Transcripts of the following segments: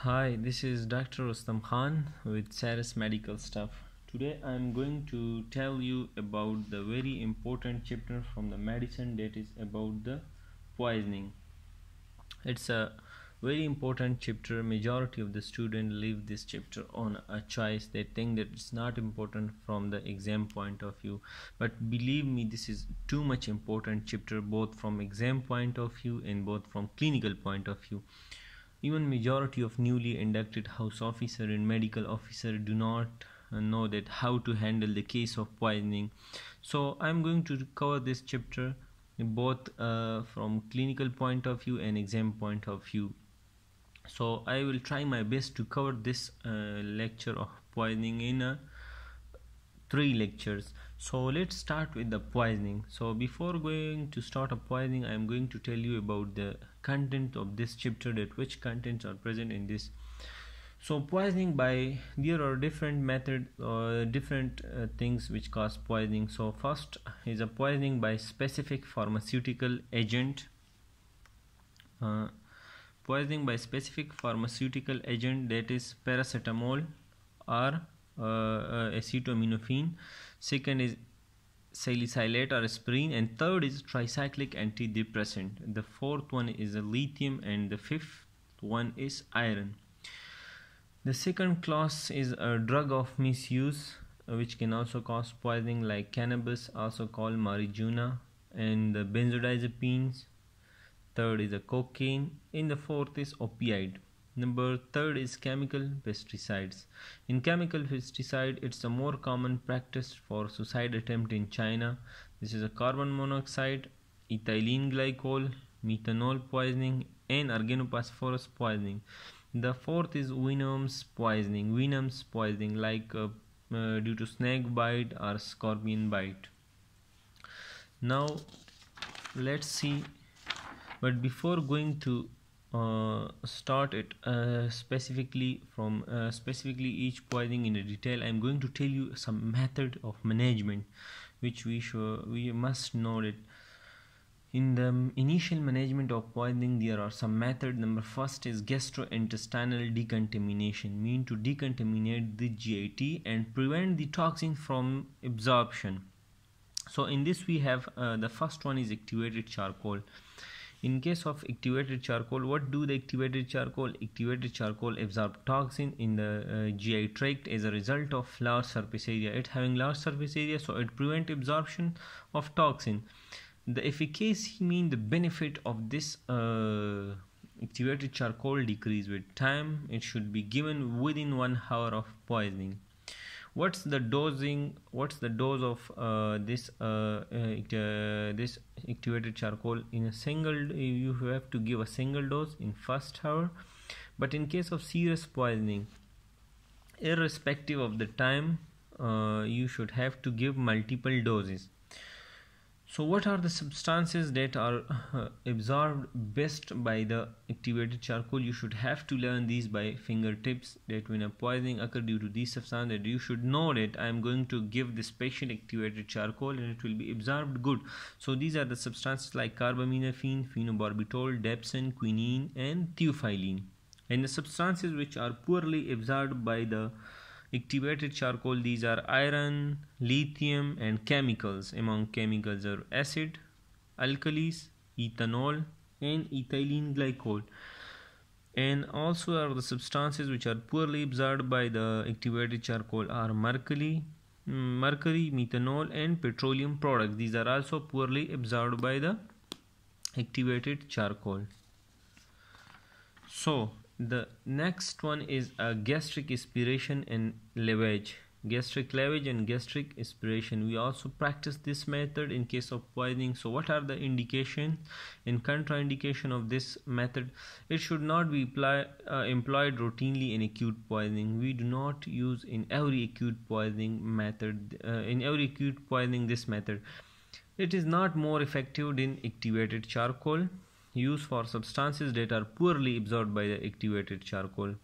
Hi, this is Dr. Rustam Khan with Saris Medical Stuff. Today I am going to tell you about the very important chapter from the medicine that is about the poisoning. It's a very important chapter. Majority of the students leave this chapter on a choice. They think that it's not important from the exam point of view. But believe me, this is too much important chapter both from exam point of view and both from clinical point of view even majority of newly inducted house officer and medical officer do not uh, know that how to handle the case of poisoning so i'm going to cover this chapter both uh, from clinical point of view and exam point of view. So i will try my best to cover this uh, lecture of poisoning in three lectures. So let's start with the poisoning so before going to start a poisoning i am going to tell you about the content of this chapter that which contents are present in this. So poisoning by there are different method or different uh, things which cause poisoning. So first is a poisoning by specific pharmaceutical agent. Uh, poisoning by specific pharmaceutical agent that is paracetamol or uh, uh, acetaminophen. Second is salicylate or aspirin and third is tricyclic antidepressant. The fourth one is a lithium and the fifth one is iron. The second class is a drug of misuse which can also cause poisoning like cannabis also called marijuana and the benzodiazepines. Third is a cocaine and the fourth is opioid Number third is chemical pesticides. In chemical pesticide, it's a more common practice for suicide attempt in China. This is a carbon monoxide, ethylene glycol, methanol poisoning, and organophosphorus poisoning. The fourth is venoms poisoning. Venoms poisoning like uh, uh, due to snake bite or scorpion bite. Now let's see. But before going to uh, start it uh, specifically from uh, specifically each poisoning in a detail i'm going to tell you some method of management which we should we must know it. In the initial management of poisoning there are some method. Number first is gastrointestinal decontamination mean to decontaminate the GIT and prevent the toxin from absorption. So in this we have uh, the first one is activated charcoal in case of activated charcoal what do the activated charcoal? Activated charcoal absorb toxin in the uh, gi tract as a result of large surface area. It having large surface area so it prevent absorption of toxin. The efficacy mean the benefit of this uh, activated charcoal decrease with time. It should be given within one hour of poisoning what's the dosing what's the dose of uh, this uh, uh, this activated charcoal in a single you have to give a single dose in first hour. But in case of serious poisoning irrespective of the time uh, you should have to give multiple doses so what are the substances that are uh, absorbed best by the activated charcoal? You should have to learn these by fingertips that when a poisoning occur due to these substances you should know that I am going to give this patient activated charcoal and it will be absorbed good. So these are the substances like carbamazepine, phenobarbital, dapsone, quinine and theophylline. And the substances which are poorly absorbed by the activated charcoal these are iron lithium and chemicals. Among chemicals are acid alkalis ethanol and ethylene glycol. And also are the substances which are poorly absorbed by the activated charcoal are mercury mm, mercury methanol and petroleum products. These are also poorly absorbed by the activated charcoal. So the next one is a gastric aspiration and lavage gastric lavage and gastric aspiration. We also practice this method in case of poisoning. So what are the indication and contraindication of this method? It should not be apply, uh, employed routinely in acute poisoning. We do not use in every acute poisoning method uh, in every acute poisoning this method. It is not more effective in activated charcoal used for substances that are poorly absorbed by the activated charcoal.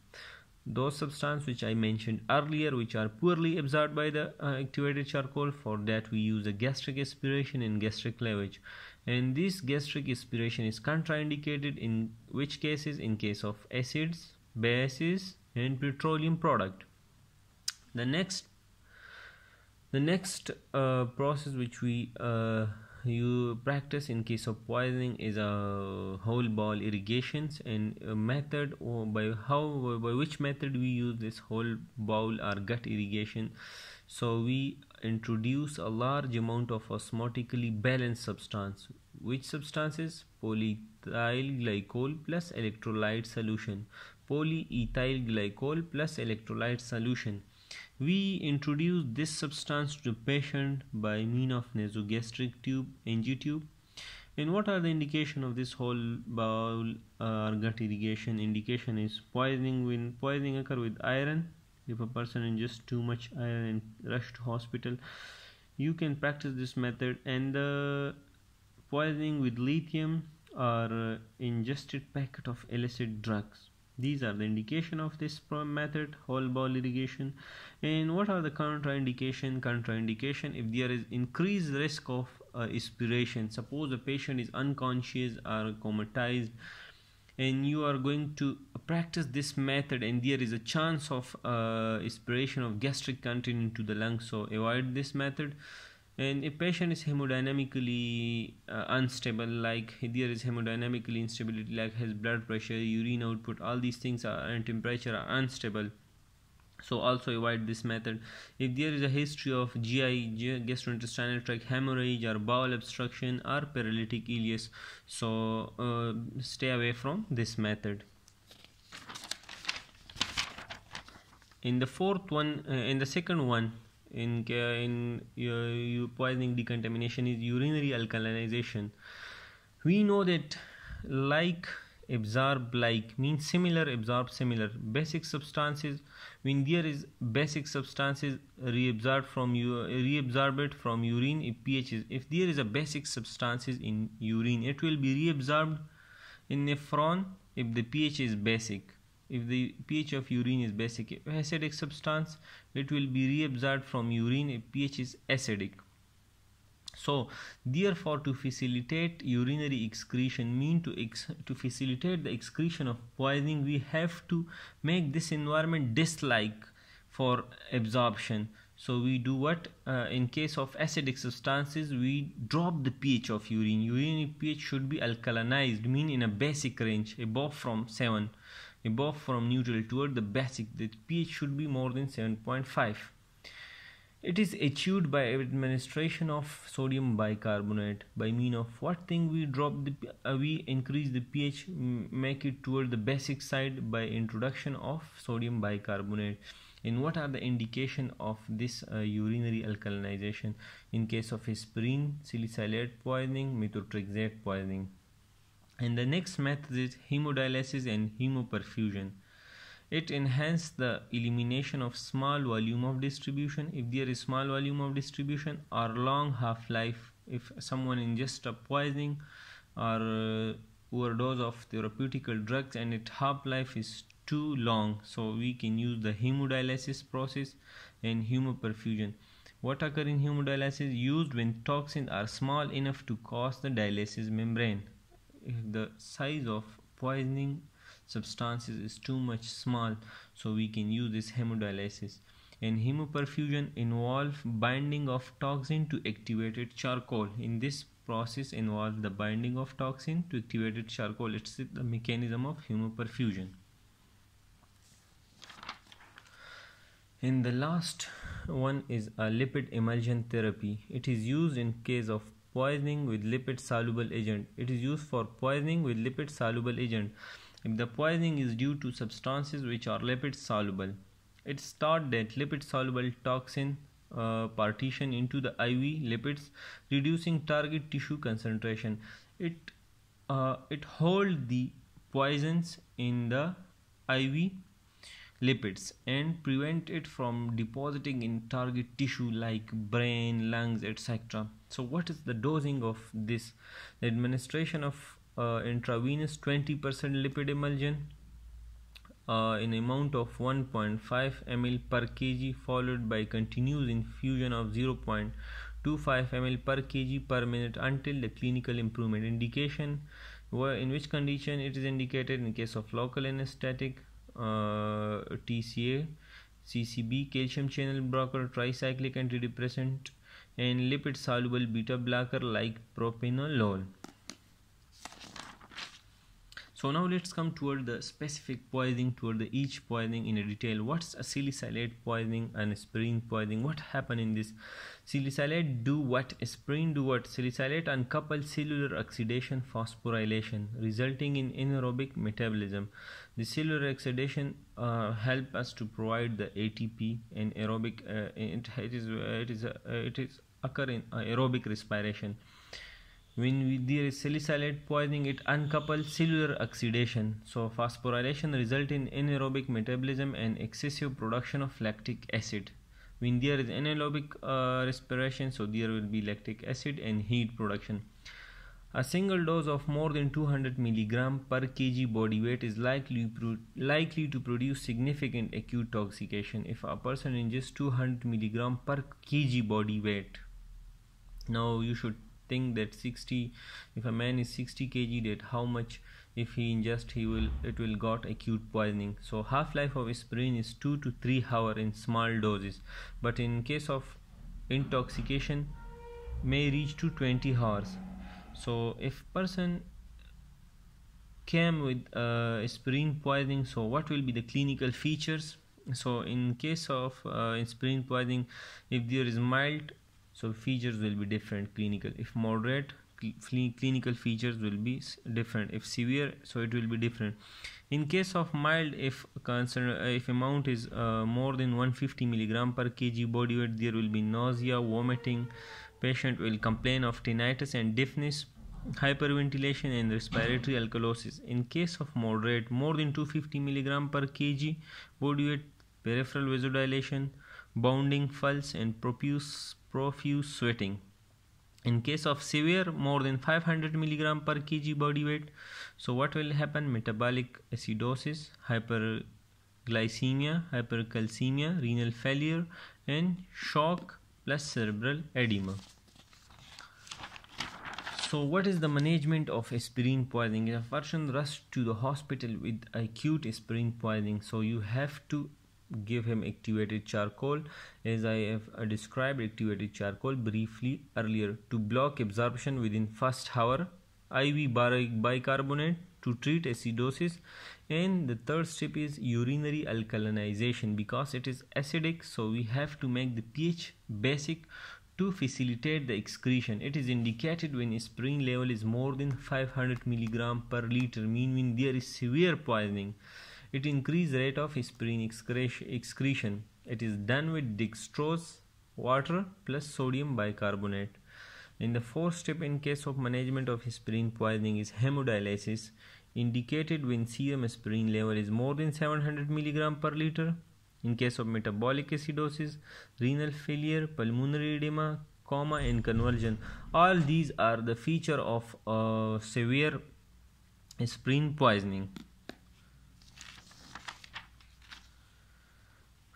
Those substances which I mentioned earlier which are poorly absorbed by the uh, activated charcoal for that we use a gastric aspiration and gastric lavage. And this gastric aspiration is contraindicated in which cases? In case of acids bases and petroleum product. The next the next uh, process which we uh, you practice in case of poisoning is a whole bowel irrigations and a method or by how by which method we use this whole bowel or gut irrigation. So we introduce a large amount of osmotically balanced substance. Which substances polyethyl glycol plus electrolyte solution. Polyethyl glycol plus electrolyte solution we introduce this substance to the patient by mean of nasogastric tube, NG tube. And what are the indication of this whole bowel uh, or gut irrigation? Indication is poisoning when poisoning occur with iron. If a person ingests too much iron and rush to hospital, you can practice this method. And the poisoning with lithium or uh, ingested packet of illicit drugs these are the indication of this method whole bowel irrigation. And what are the contraindication? Contraindication if there is increased risk of uh, aspiration suppose the patient is unconscious or comatized and you are going to practice this method and there is a chance of uh, aspiration of gastric content into the lungs so avoid this method and if patient is hemodynamically uh, unstable like there is hemodynamically instability like his blood pressure urine output all these things are and temperature are unstable. So also avoid this method. If there is a history of gi gastrointestinal tract hemorrhage or bowel obstruction or paralytic ileus so uh, stay away from this method. In the fourth one uh, in the second one in in uh, poisoning decontamination is urinary alkalinization. We know that like absorb like means similar absorb similar. Basic substances when there is basic substances reabsorbed from you reabsorbed from urine if ph is if there is a basic substances in urine it will be reabsorbed in nephron if the ph is basic if the pH of urine is basic acidic substance it will be reabsorbed from urine. If pH is acidic. So therefore to facilitate urinary excretion mean to ex to facilitate the excretion of poisoning we have to make this environment dislike for absorption. So we do what? Uh, in case of acidic substances we drop the pH of urine. Urine pH should be alkalinized mean in a basic range above from 7 above from neutral toward the basic the pH should be more than 7.5 it is achieved by administration of sodium bicarbonate. By mean of what thing we drop the uh, we increase the pH make it toward the basic side by introduction of sodium bicarbonate. And what are the indication of this uh, urinary alkalinization? In case of aspirin salicylate poisoning methotrexate poisoning and the next method is hemodialysis and hemoperfusion. It enhances the elimination of small volume of distribution. If there is small volume of distribution or long half-life if someone ingests a poisoning or uh, overdose of therapeutical drugs and its half-life is too long so we can use the hemodialysis process and hemoperfusion. What occur in hemodialysis? Used when toxins are small enough to cause the dialysis membrane if the size of poisoning substances is too much small so we can use this hemodialysis. And hemoperfusion involve binding of toxin to activated charcoal. In this process involves the binding of toxin to activated charcoal. It's the mechanism of hemoperfusion. And the last one is a lipid emulsion therapy. It is used in case of poisoning with lipid soluble agent. It is used for poisoning with lipid soluble agent. If the poisoning is due to substances which are lipid soluble it's thought that lipid soluble toxin uh, partition into the IV lipids reducing target tissue concentration. It uh, it hold the poisons in the IV lipids and prevent it from depositing in target tissue like brain lungs etc so what is the dosing of this? The administration of uh, intravenous 20% lipid emulsion uh, in amount of 1.5 ml per kg followed by continuous infusion of 0.25 ml per kg per minute until the clinical improvement indication in which condition it is indicated in case of local anesthetic Uh, TCA, CCB, calcium channel blocker, tricyclic antidepressant, and lipid soluble beta blocker like propranolol. So now let's come toward the specific poisoning toward the each poisoning in a detail. What's a salicylate poisoning and aspirin poisoning? What happened in this? Salicylate do what? Aspirin do what? Salicylate uncouple cellular oxidation phosphorylation resulting in anaerobic metabolism. The cellular oxidation uh, help us to provide the ATP and aerobic. Uh, it, it is it is uh, it is occur in aerobic respiration when we, there is salicylate poisoning it uncouples cellular oxidation. So phosphorylation result in anaerobic metabolism and excessive production of lactic acid. When there is anaerobic uh, respiration so there will be lactic acid and heat production. A single dose of more than 200 milligram per kg body weight is likely likely to produce significant acute toxication if a person ingests 200 milligram per kg body weight. Now you should think that 60 if a man is 60 kg that how much if he ingest he will it will got acute poisoning. So half life of aspirin is 2 to 3 hour in small doses. But in case of intoxication may reach to 20 hours. So if person came with uh, aspirin poisoning so what will be the clinical features? So in case of uh, aspirin poisoning if there is mild so features will be different clinical. If moderate cl clinical features will be different. If severe so it will be different. In case of mild if concern uh, if amount is uh, more than 150 milligram per kg body weight there will be nausea vomiting. Patient will complain of tinnitus and deafness hyperventilation and respiratory alkalosis. In case of moderate more than 250 milligram per kg body weight peripheral vasodilation bounding pulse and profuse profuse sweating. In case of severe, more than 500 milligram per kg body weight, so what will happen? Metabolic acidosis, hyperglycemia, hypercalcemia, renal failure, and shock plus cerebral edema. So, what is the management of aspirin poisoning? If a person rushed to the hospital with acute aspirin poisoning, so you have to give him activated charcoal. As I have uh, described activated charcoal briefly earlier. To block absorption within first hour IV bicarbonate to treat acidosis. And the third step is urinary alkalinization because it is acidic. So we have to make the pH basic to facilitate the excretion. It is indicated when aspirin level is more than 500 milligram per liter meaning there is severe poisoning it increases rate of aspirin excretion. It is done with dextrose, water plus sodium bicarbonate. In the fourth step in case of management of aspirin poisoning is hemodialysis indicated when serum aspirin level is more than 700 mg per liter. In case of metabolic acidosis, renal failure, pulmonary edema, coma and convulsion. All these are the feature of uh, severe aspirin poisoning.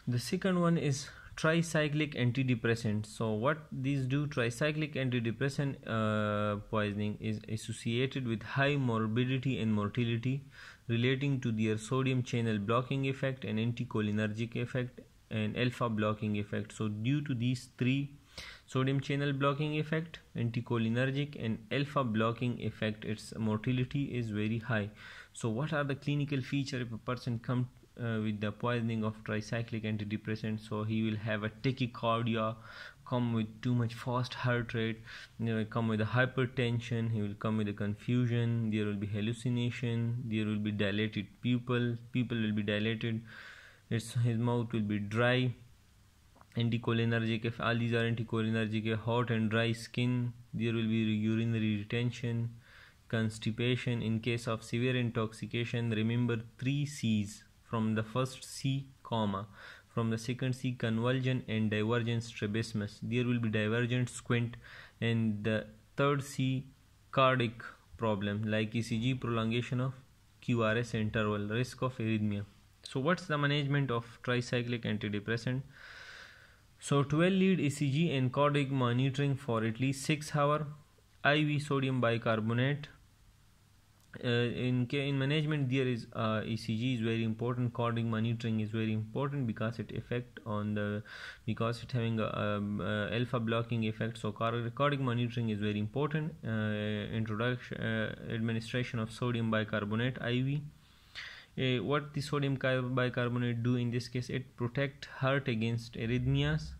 The second one is tricyclic antidepressant. So what these do tricyclic antidepressant uh, poisoning is associated with high morbidity and mortality relating to their sodium channel blocking effect and anticholinergic effect and alpha blocking effect. So due to these three sodium channel blocking effect anticholinergic and alpha blocking effect its mortality is very high. So what are the clinical feature if a person come uh, with the poisoning of tricyclic antidepressant so he will have a tachycardia come with too much fast heart rate you know, come with a hypertension he will come with a confusion there will be hallucination there will be dilated pupil people will be dilated it's, his mouth will be dry anticholinergic if all these are anticholinergic hot and dry skin there will be urinary retention constipation in case of severe intoxication remember three c's from the first C, coma, from the second C convulsion and divergent strabismus. There will be divergent squint and the third C cardiac problem like ECG prolongation of QRS interval, risk of arrhythmia. So what's the management of tricyclic antidepressant? So 12 lead ECG and cardiac monitoring for at least 6 hour, IV sodium bicarbonate uh, in in management there is uh, ECG is very important. Cardiac monitoring is very important because it effect on the because it having a, um, uh, alpha blocking effect. So cardiac monitoring is very important. Uh, introduction uh, administration of sodium bicarbonate IV uh, what the sodium bicarbonate do in this case? It protect heart against arrhythmias.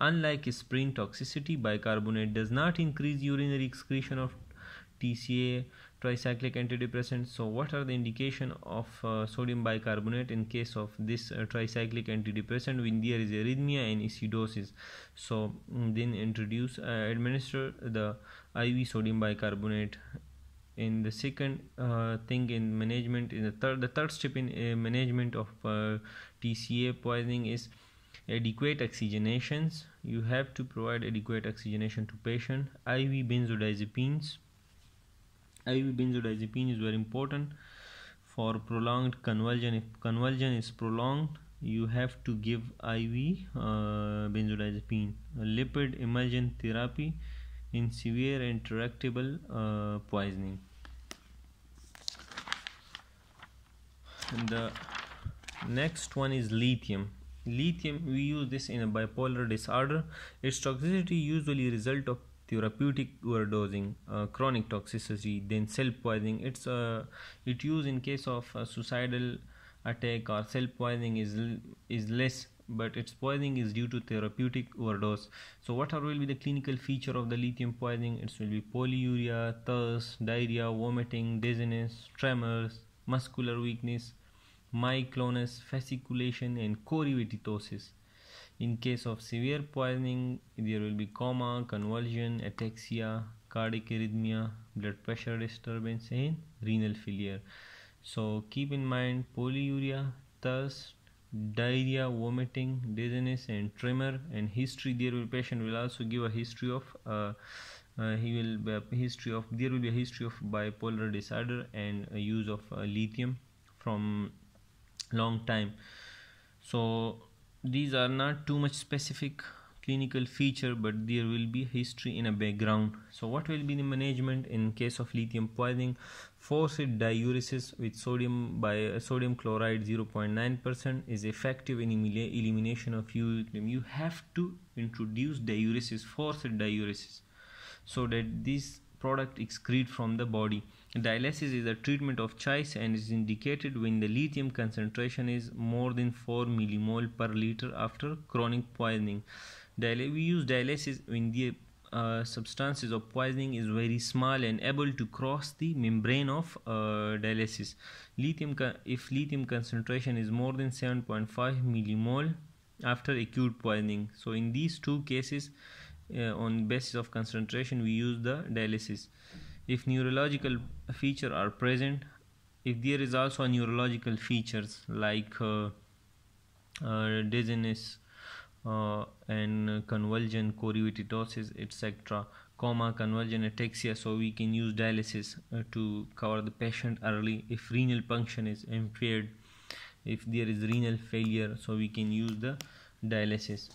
Unlike aspirin toxicity bicarbonate does not increase urinary excretion of TCA tricyclic antidepressant so what are the indication of uh, sodium bicarbonate in case of this uh, tricyclic antidepressant? When there is arrhythmia and acidosis. So mm, then introduce uh, administer the iv sodium bicarbonate. In the second uh, thing in management in the third the third step in uh, management of uh, tca poisoning is adequate oxygenations. You have to provide adequate oxygenation to patient. Iv benzodiazepines IV benzodiazepine is very important for prolonged convulsion. If convulsion is prolonged, you have to give IV uh, benzodiazepine. Lipid emulsion therapy in severe and intractable uh, poisoning. And the next one is lithium. Lithium, we use this in a bipolar disorder. Its toxicity usually result of therapeutic overdosing, uh, chronic toxicity, then self poisoning. It's uh, it used in case of suicidal attack or self poisoning is is less but its poisoning is due to therapeutic overdose. So what are will be the clinical feature of the lithium poisoning? It will be polyuria thirst diarrhea vomiting dizziness tremors muscular weakness myoclonus fasciculation and choreoathetosis in case of severe poisoning, there will be coma, convulsion, ataxia, cardiac arrhythmia, blood pressure disturbance, and renal failure. So keep in mind polyuria, thirst, diarrhea, vomiting, dizziness, and tremor. And history, there will patient will also give a history of. Uh, uh, he will be a history of there will be a history of bipolar disorder and use of uh, lithium from long time so these are not too much specific clinical feature but there will be history in a background. So what will be the management in case of lithium poisoning? Forced diuresis with sodium by uh, sodium chloride 0.9% is effective in elimination of urine you have to introduce diuresis forced diuresis so that this product excrete from the body Dialysis is a treatment of choice and is indicated when the lithium concentration is more than 4 millimole per liter after chronic poisoning. we use dialysis when the uh, substances of poisoning is very small and able to cross the membrane of uh, dialysis. Lithium, if lithium concentration is more than 7.5 millimole after acute poisoning. So in these two cases, uh, on basis of concentration, we use the dialysis. If neurological feature are present if there is also neurological features like uh, uh, dizziness uh, and convulsion choreoathetosis etc coma convulsion ataxia so we can use dialysis uh, to cover the patient early. If renal function is impaired if there is renal failure so we can use the dialysis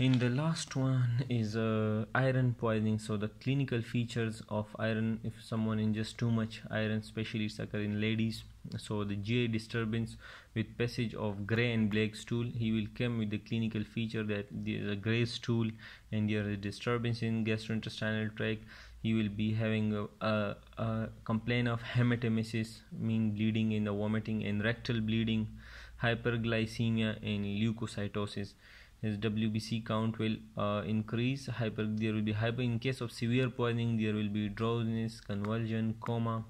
in the last one is uh, iron poisoning. So the clinical features of iron if someone ingests too much iron especially it's occur in ladies so the GI disturbance with passage of gray and black stool he will come with the clinical feature that there is a gray stool and there is disturbance in gastrointestinal tract. He will be having a, a, a complaint of hematemesis mean bleeding in the vomiting and rectal bleeding hyperglycemia and leukocytosis his WBC count will uh, increase. Hyper there will be hyper in case of severe poisoning there will be drowsiness convulsion coma.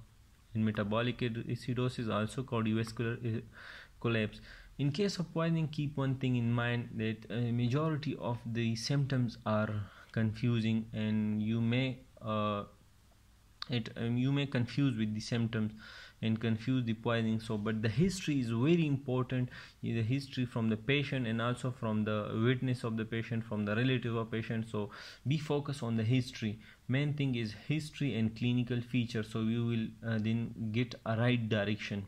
In metabolic acidosis also called uh, collapse. In case of poisoning keep one thing in mind that a majority of the symptoms are confusing and you may uh, it um, you may confuse with the symptoms and confuse the poisoning. So but the history is very important. The history from the patient and also from the witness of the patient from the relative of patient. So be focused on the history. Main thing is history and clinical features. So you will uh, then get a right direction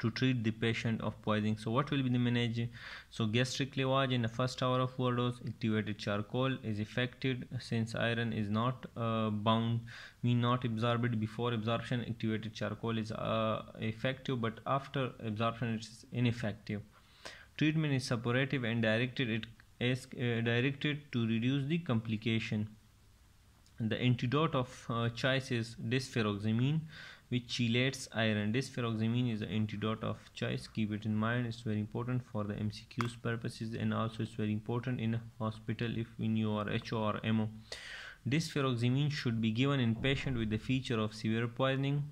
to treat the patient of poisoning. So what will be the manage? So gastric lavage in the first hour of overdose activated charcoal is effective since iron is not uh, bound we not absorbed before absorption activated charcoal is uh, effective but after absorption it is ineffective. Treatment is supportive and directed it is uh, directed to reduce the complication. The antidote of uh, choice is desferoxamine which chelates iron. Desferoxamine is the antidote of choice. Keep it in mind. It's very important for the MCQs purposes and also it's very important in a hospital if in your HO or MO. Desferoxamine should be given in patient with the feature of severe poisoning,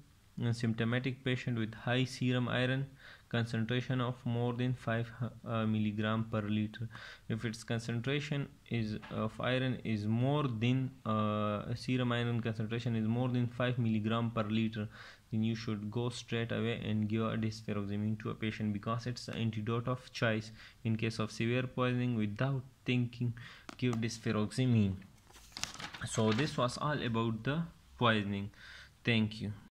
symptomatic patient with high serum iron, concentration of more than 5 uh, milligram per liter. If its concentration is of iron is more than uh, serum iron concentration is more than 5 milligram per liter then you should go straight away and give a desferoxamine to a patient because it's the antidote of choice in case of severe poisoning without thinking give desferoxamine. So this was all about the poisoning. Thank you